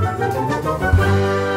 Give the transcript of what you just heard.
Música